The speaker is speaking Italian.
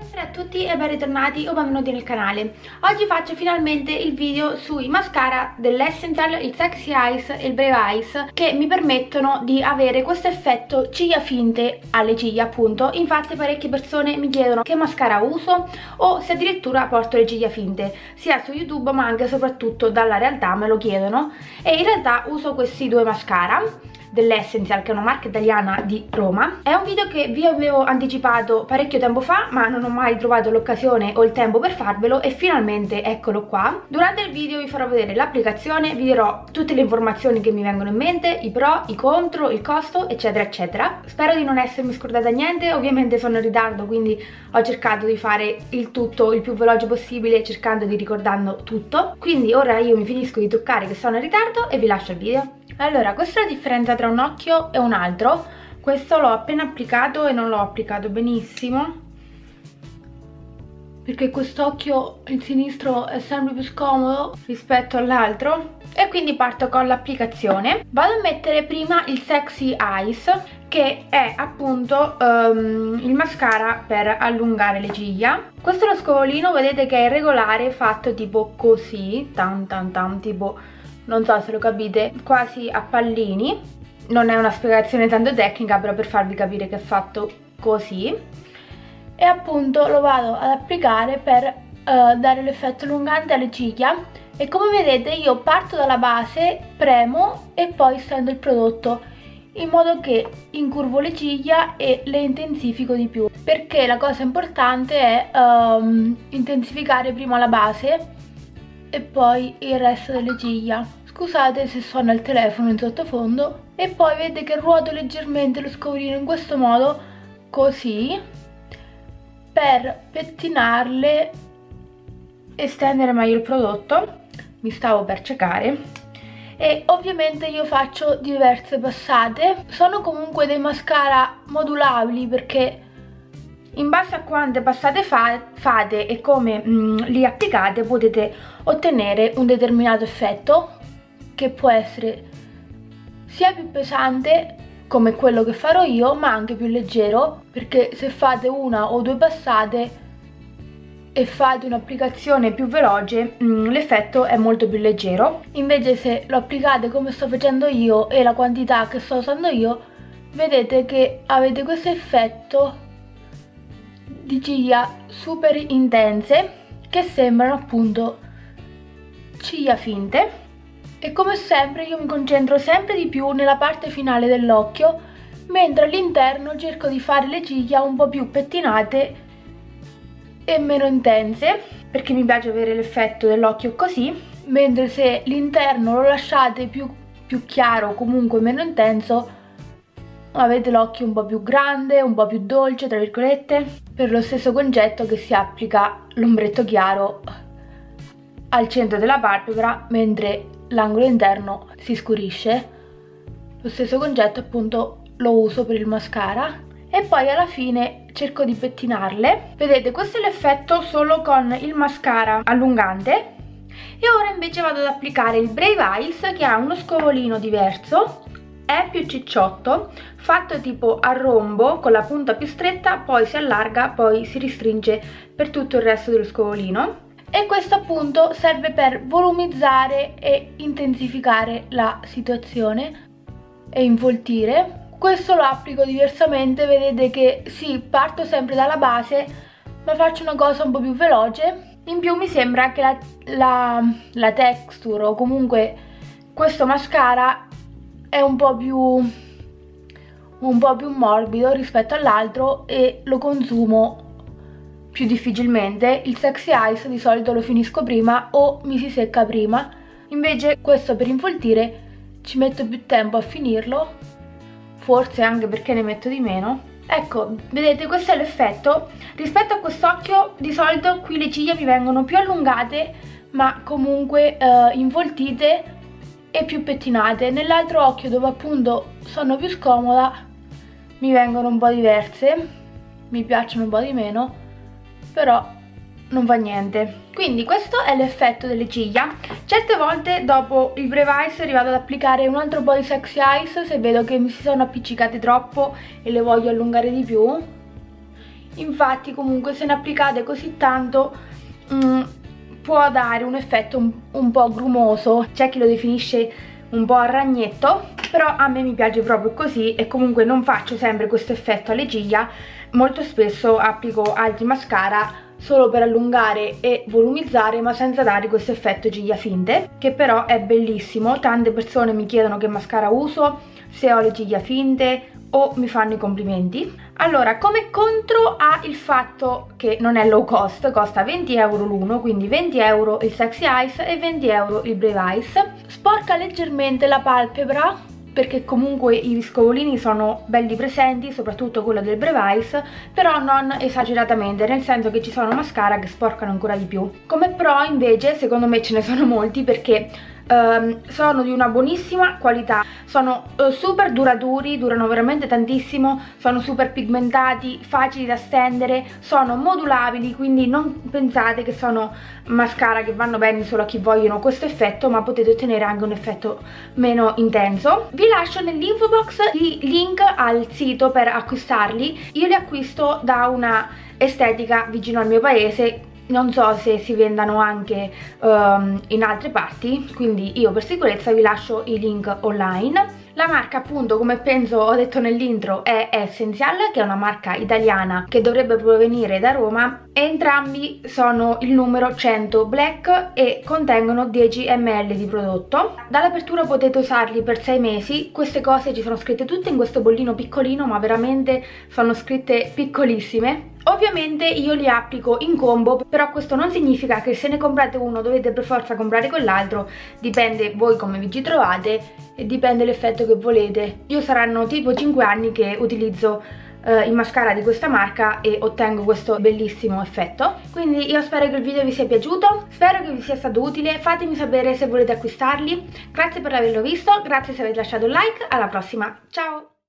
Buonasera a tutti e ben ritornati o benvenuti nel canale. Oggi faccio finalmente il video sui mascara dell'Essential, il Sexy Eyes e il Brave Eyes Che mi permettono di avere questo effetto ciglia finte alle ciglia appunto. Infatti parecchie persone mi chiedono che mascara uso o se addirittura porto le ciglia finte Sia su YouTube ma anche soprattutto dalla realtà me lo chiedono. E in realtà uso questi due mascara dell'Essential che è una marca italiana di Roma. È un video che vi avevo anticipato parecchio tempo fa ma non ho mai trovato l'occasione o il tempo per farvelo e finalmente eccolo qua. Durante il video vi farò vedere l'applicazione vi dirò tutte le informazioni che mi vengono in mente i pro, i contro, il costo eccetera eccetera. Spero di non essermi scordata niente ovviamente sono in ritardo quindi ho cercato di fare il tutto il più veloce possibile cercando di ricordando tutto. Quindi ora io mi finisco di toccare che sono in ritardo e vi lascio il video allora, questa è la differenza tra un occhio e un altro. Questo l'ho appena applicato e non l'ho applicato benissimo. Perché quest'occhio, il sinistro, è sempre più scomodo rispetto all'altro. E quindi parto con l'applicazione. Vado a mettere prima il Sexy Eyes, che è appunto um, il mascara per allungare le ciglia. Questo è lo scovolino, vedete che è regolare, fatto tipo così, tan tan tan, tipo non so se lo capite, quasi a pallini. Non è una spiegazione tanto tecnica, però per farvi capire che è fatto così. E appunto lo vado ad applicare per uh, dare l'effetto allungante alle ciglia. E come vedete io parto dalla base, premo e poi stendo il prodotto in modo che incurvo le ciglia e le intensifico di più perché la cosa importante è um, intensificare prima la base e poi il resto delle ciglia Scusate se suona il telefono in sottofondo. E poi vedete che ruoto leggermente lo scovolino in questo modo, così, per pettinarle e stendere meglio il prodotto. Mi stavo per ciecare. E ovviamente io faccio diverse passate. Sono comunque dei mascara modulabili perché in base a quante passate fa fate e come mm, li applicate potete ottenere un determinato effetto che può essere sia più pesante come quello che farò io ma anche più leggero perché se fate una o due passate e fate un'applicazione più veloce mm, l'effetto è molto più leggero. Invece se lo applicate come sto facendo io e la quantità che sto usando io vedete che avete questo effetto di ciglia super intense che sembrano appunto ciglia finte. E come sempre io mi concentro sempre di più nella parte finale dell'occhio mentre all'interno cerco di fare le ciglia un po' più pettinate e meno intense perché mi piace avere l'effetto dell'occhio così mentre se l'interno lo lasciate più, più chiaro comunque meno intenso avete l'occhio un po' più grande, un po' più dolce tra virgolette per lo stesso concetto che si applica l'ombretto chiaro al centro della palpebra mentre l'angolo interno si scurisce. Lo stesso concetto appunto lo uso per il mascara. E poi alla fine cerco di pettinarle. Vedete questo è l'effetto solo con il mascara allungante. E ora invece vado ad applicare il Brave Eyes che ha uno scovolino diverso è più cicciotto fatto tipo a rombo con la punta più stretta poi si allarga poi si ristringe per tutto il resto dello scovolino. E questo appunto serve per volumizzare e intensificare la situazione e involtire questo lo applico diversamente vedete che sì parto sempre dalla base ma faccio una cosa un po' più veloce. In più mi sembra che la, la, la texture o comunque questo mascara è un po' più un po' più morbido rispetto all'altro e lo consumo più difficilmente, il Sexy Eyes di solito lo finisco prima o mi si secca prima, invece questo per involtire ci metto più tempo a finirlo, forse anche perché ne metto di meno. Ecco, vedete questo è l'effetto, rispetto a quest'occhio di solito qui le ciglia mi vengono più allungate ma comunque eh, involtite e più pettinate, nell'altro occhio dove appunto sono più scomoda mi vengono un po' diverse, mi piacciono un po' di meno però non fa niente. Quindi questo è l'effetto delle ciglia. Certe volte dopo il Eyes arrivato ad applicare un altro po' Sexy Eyes se vedo che mi si sono appiccicate troppo e le voglio allungare di più. Infatti comunque se ne applicate così tanto mm, può dare un effetto un, un po' grumoso. C'è chi lo definisce un po' a ragnetto però a me mi piace proprio così e comunque non faccio sempre questo effetto alle ciglia molto spesso applico altri mascara solo per allungare e volumizzare ma senza dare questo effetto ciglia finte che però è bellissimo. Tante persone mi chiedono che mascara uso se ho le ciglia finte o mi fanno i complimenti. Allora come contro ha il fatto che non è low cost costa 20 euro l'uno quindi 20 euro il Sexy Ice e 20 euro il Brave Ice sporca leggermente la palpebra perché comunque i riscovolini sono belli presenti, soprattutto quello del Brevice, però non esageratamente, nel senso che ci sono mascara che sporcano ancora di più. Come pro invece, secondo me ce ne sono molti perché Um, sono di una buonissima qualità. Sono uh, super duraturi durano veramente tantissimo sono super pigmentati facili da stendere sono modulabili quindi non pensate che sono mascara che vanno bene solo a chi vogliono questo effetto ma potete ottenere anche un effetto meno intenso. Vi lascio nell'info box i link al sito per acquistarli. Io li acquisto da una estetica vicino al mio paese non so se si vendano anche um, in altre parti quindi io per sicurezza vi lascio i link online la marca appunto come penso ho detto nell'intro è Essential che è una marca italiana che dovrebbe provenire da Roma. Entrambi sono il numero 100 black e contengono 10 ml di prodotto. Dall'apertura potete usarli per 6 mesi. Queste cose ci sono scritte tutte in questo bollino piccolino ma veramente sono scritte piccolissime. Ovviamente io li applico in combo, però questo non significa che se ne comprate uno dovete per forza comprare quell'altro, dipende voi come vi ci trovate e dipende l'effetto che volete. Io saranno tipo 5 anni che utilizzo eh, il mascara di questa marca e ottengo questo bellissimo effetto. Quindi io spero che il video vi sia piaciuto spero che vi sia stato utile. Fatemi sapere se volete acquistarli. Grazie per averlo visto grazie se avete lasciato un like. Alla prossima. Ciao